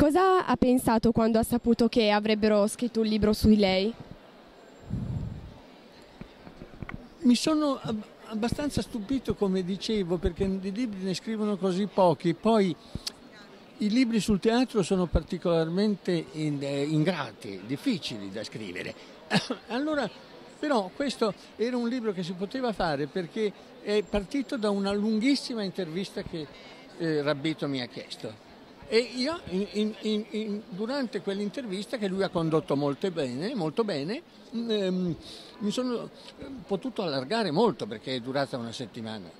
Cosa ha pensato quando ha saputo che avrebbero scritto un libro su di lei? Mi sono ab- abbastanza stupito, come dicevo, perché di libri ne scrivono così pochi. Poi i libri sul teatro sono particolarmente eh, ingrati, difficili da scrivere. allora, però questo era un libro che si poteva fare perché è partito da una lunghissima intervista che eh, Rabbito mi ha chiesto. E io in- in- in- durante quell'intervista che lui ha condotto molto bene, molto bene ehm, mi sono eh, potuto allargare molto perché è durata una settimana.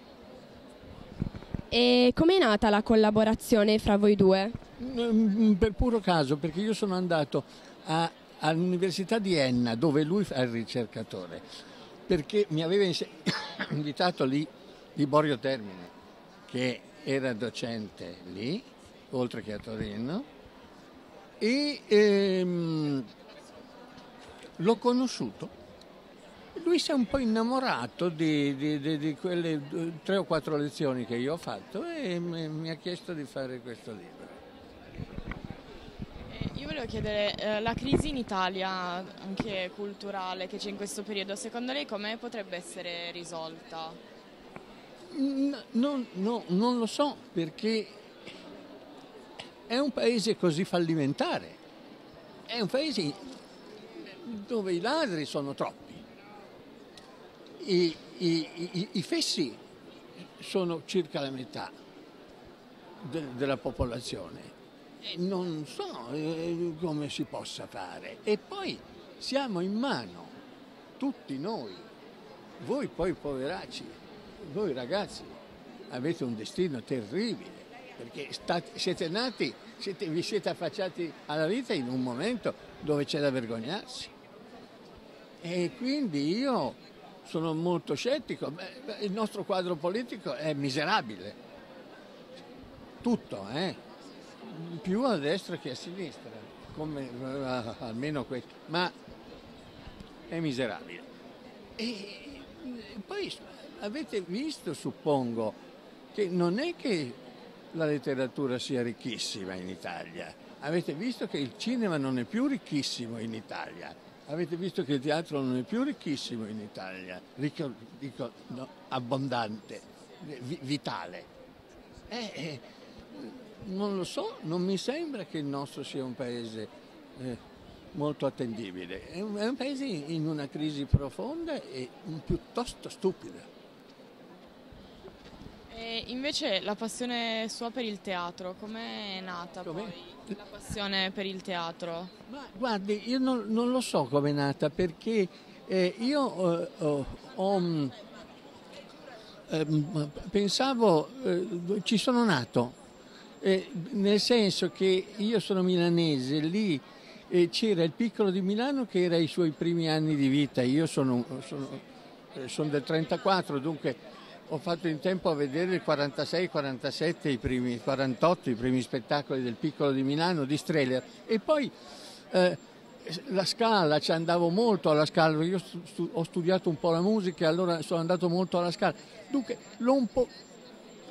E com'è nata la collaborazione fra voi due? Mm, Per puro caso, perché io sono andato a- all'Università di Enna, dove lui fa il ricercatore, perché mi aveva inse- invitato lì Liborio Termine, che era docente lì, oltre che a Torino, e ehm, l'ho conosciuto. Lui si è un po' innamorato di, di- di- di quelle tre o quattro lezioni che io ho fatto e mi mi ha chiesto di fare questo libro. Eh, Io volevo chiedere, eh, la crisi in Italia, anche culturale, che c'è in questo periodo, secondo lei come potrebbe essere risolta? Mm, non, no, non lo so perché è un paese così fallimentare, è un paese dove i ladri sono troppi, i, i- i- i fessi sono circa la metà de- della popolazione. E non so eh, come si possa fare. E poi siamo in mano, tutti noi, voi poi poveracci, voi ragazzi, avete un destino terribile, perché state- siete nati, siete- vi siete affacciati alla vita in un momento dove c'è da vergognarsi. E quindi io sono molto scettico. Il nostro quadro politico è miserabile. Tutto, eh? Più a destra che a sinistra, come, eh, almeno questo. Ma è miserabile. E poi avete visto, suppongo, che non è che la letteratura sia ricchissima in Italia. Avete visto che il cinema non è più ricchissimo in Italia. Avete visto che il teatro non è più ricchissimo in Italia, ricco, dico, no, abbondante, vi- vitale. Eh, eh, non lo so, non mi sembra che il nostro sia un paese eh, molto attendibile. È un, è un paese in una crisi profonda e piuttosto stupida. E invece la passione sua per il teatro, com'è nata Com'è? poi la passione per il teatro? Ma guardi, io non, non lo so com'è nata perché eh, io eh, ho, ho, mm, ehm, pensavo, eh, ci sono nato, eh, nel senso che io sono milanese, lì eh, c'era il piccolo di Milano che era i suoi primi anni di vita, io sono, sono, eh, sono del 34, dunque ho fatto in tempo a vedere il 46, 47, i primi 48, i primi spettacoli del piccolo di Milano di Streller e poi eh, la Scala, ci andavo molto alla Scala, io stu- ho studiato un po' la musica e allora sono andato molto alla Scala. Dunque.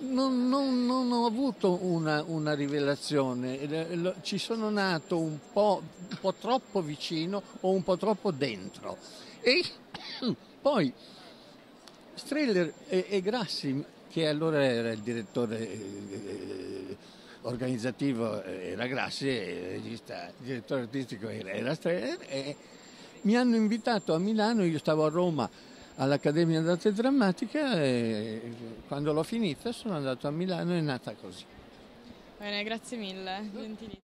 Non, non- non ho avuto una, una rivelazione, Eh, ci sono nato un po', un po' troppo vicino o un po' troppo dentro. E poi Streller e, e Grassi, che allora era il direttore eh, organizzativo, eh, era Grassi, il regista, il direttore artistico era, era Streller, e mi hanno invitato a Milano, io stavo a Roma all'Accademia d'Arte Drammatica e quando l'ho finita sono andato a Milano e è nata così. Bene, grazie mille, gentilissimo.